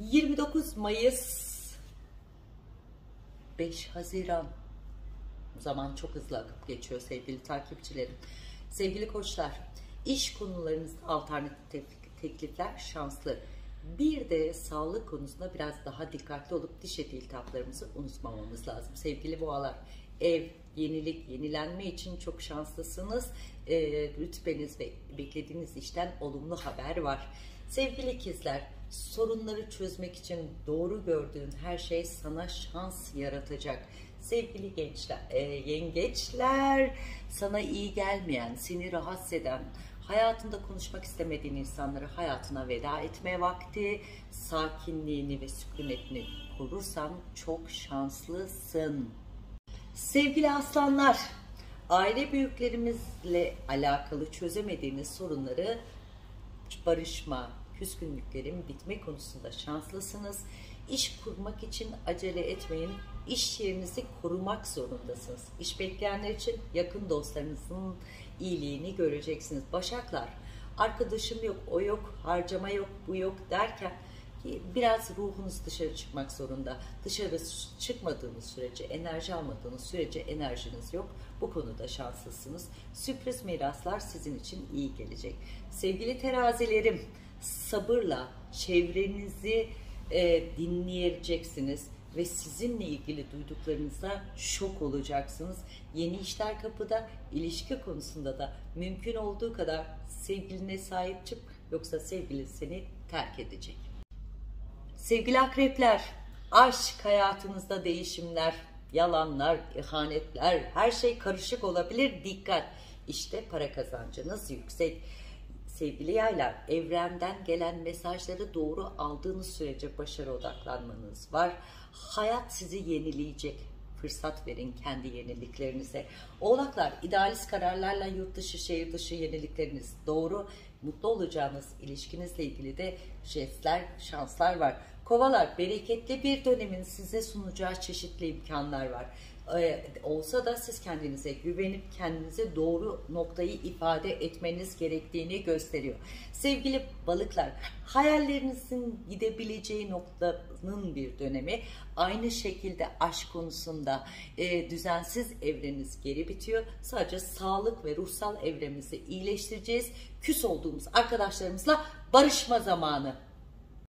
29 Mayıs 5 Haziran zaman çok hızlı akıp geçiyor sevgili takipçilerim. Sevgili koçlar, iş konularınızda alternatif teklifler şanslı. Bir de sağlık konusunda biraz daha dikkatli olup diş eti iltihaplarımızı unutmamamız lazım. Sevgili boğalar, ev, yenilik, yenilenme için çok şanslısınız. E, rütbeniz ve beklediğiniz işten olumlu haber var. Sevgili ikizler, sorunları çözmek için doğru gördüğün her şey sana şans yaratacak. Sevgili gençler, e, yengeçler, sana iyi gelmeyen, seni rahatsız eden, hayatında konuşmak istemediğin insanları hayatına veda etme vakti, sakinliğini ve sükunetini korursan çok şanslısın. Sevgili aslanlar, aile büyüklerimizle alakalı çözemediğiniz sorunları barışma, küskünlüklerin bitme konusunda şanslısınız. İş kurmak için acele etmeyin. İş yerinizi korumak zorundasınız. İş bekleyenler için yakın dostlarınızın iyiliğini göreceksiniz. Başaklar, arkadaşım yok, o yok, harcama yok, bu yok derken biraz ruhunuz dışarı çıkmak zorunda. Dışarı çıkmadığınız sürece, enerji almadığınız sürece enerjiniz yok. Bu konuda şanslısınız. Sürpriz miraslar sizin için iyi gelecek. Sevgili terazilerim, sabırla çevrenizi e, dinleyeceksiniz ve sizinle ilgili duyduklarınıza şok olacaksınız. Yeni işler kapıda, ilişki konusunda da mümkün olduğu kadar sevgiline sahip çık yoksa sevgili seni terk edecek. Sevgili akrepler, aşk hayatınızda değişimler, yalanlar, ihanetler, her şey karışık olabilir. Dikkat! İşte para kazancınız yüksek. Sevgili yaylar, evrenden gelen mesajları doğru aldığınız sürece başarı odaklanmanız var. Hayat sizi yenileyecek. Fırsat verin kendi yeniliklerinize. Oğlaklar, idealist kararlarla yurt dışı, şehir dışı yenilikleriniz doğru. Mutlu olacağınız ilişkinizle ilgili de jestler, şanslar var. Kovalar, bereketli bir dönemin size sunacağı çeşitli imkanlar var e, olsa da siz kendinize güvenip kendinize doğru noktayı ifade etmeniz gerektiğini gösteriyor. Sevgili balıklar, hayallerinizin gidebileceği noktanın bir dönemi. Aynı şekilde aşk konusunda e, düzensiz evreniz geri bitiyor. Sadece sağlık ve ruhsal evremizi iyileştireceğiz. Küs olduğumuz arkadaşlarımızla barışma zamanı.